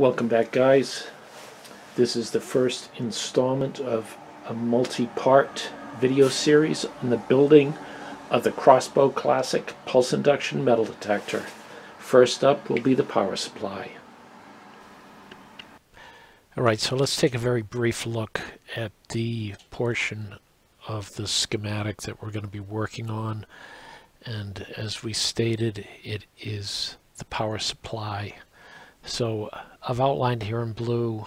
Welcome back guys. This is the first installment of a multi-part video series on the building of the Crossbow Classic pulse induction metal detector. First up will be the power supply. Alright, so let's take a very brief look at the portion of the schematic that we're going to be working on. And as we stated, it is the power supply. So I've outlined here in blue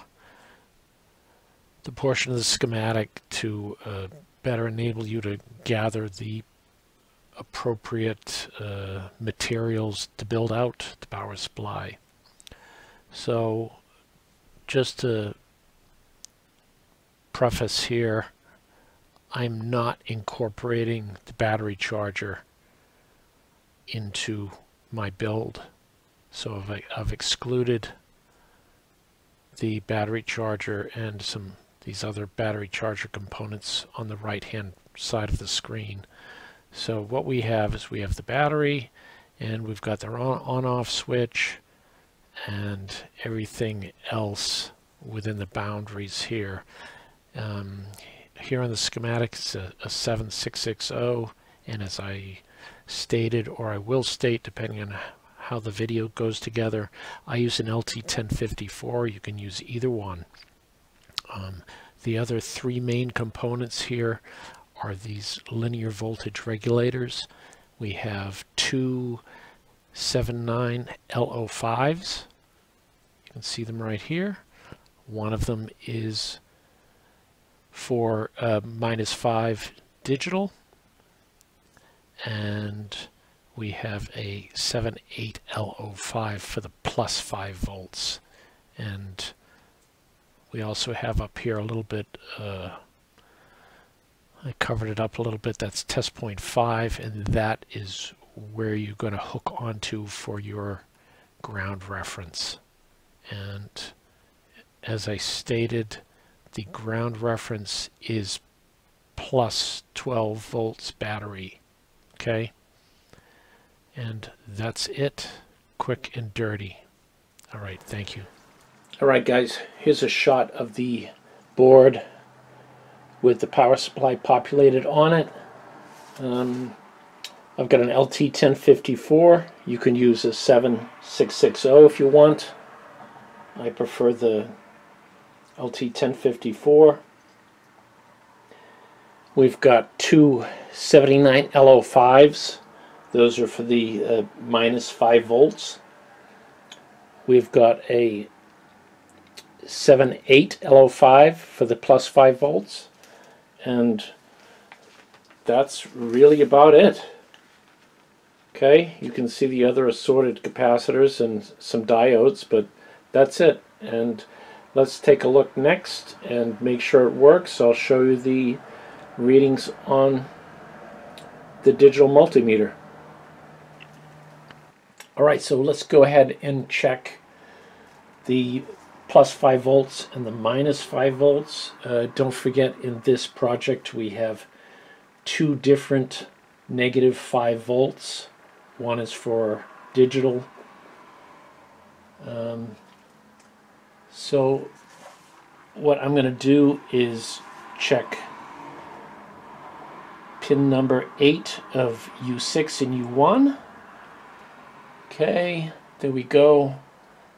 the portion of the schematic to uh, better enable you to gather the appropriate uh, materials to build out the power supply. So just to preface here, I'm not incorporating the battery charger into my build. So I've, I've excluded the battery charger and some these other battery charger components on the right hand side of the screen. So what we have is we have the battery and we've got the on, on off switch and everything else within the boundaries here. Um, here on the schematic it's a, a 7660 and as I stated or I will state depending on how the video goes together. I use an LT1054. You can use either one. Um, the other three main components here are these linear voltage regulators. We have two 79 LO5s. You can see them right here. One of them is for uh, minus 5 digital and we have a 78L05 for the plus 5 volts. And we also have up here a little bit, uh, I covered it up a little bit, that's test point 5, and that is where you're going to hook onto for your ground reference. And as I stated, the ground reference is plus 12 volts battery. Okay? And that's it. Quick and dirty. All right, thank you. All right, guys, here's a shot of the board with the power supply populated on it. Um, I've got an LT1054. You can use a 7660 if you want. I prefer the LT1054. We've got two 79L05s those are for the uh, minus 5 volts. We've got a 78L05 for the plus 5 volts. And that's really about it. Okay, you can see the other assorted capacitors and some diodes, but that's it. And let's take a look next and make sure it works. I'll show you the readings on the digital multimeter. All right, so let's go ahead and check the plus 5 volts and the minus 5 volts. Uh, don't forget in this project we have two different negative 5 volts. One is for digital. Um, so what I'm going to do is check pin number 8 of U6 and U1. Okay, there we go.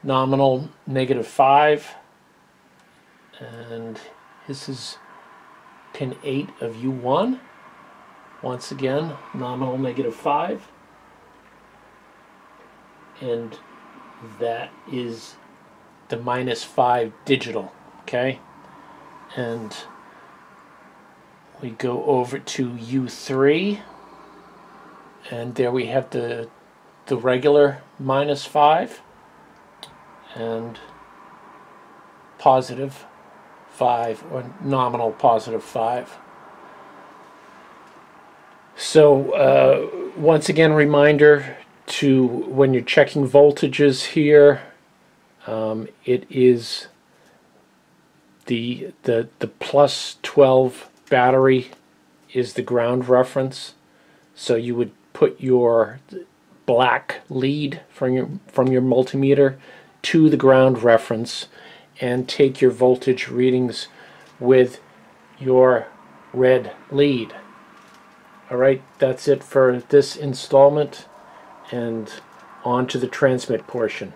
Nominal negative 5. And this is pin 8 of U1. Once again, nominal negative 5. And that is the minus 5 digital. Okay? And we go over to U3. And there we have the the regular minus 5 and positive 5 or nominal positive 5. So uh, once again reminder to when you're checking voltages here um, it is the the the plus 12 battery is the ground reference so you would put your black lead from your from your multimeter to the ground reference and take your voltage readings with your red lead. All right, that's it for this installment and on to the transmit portion.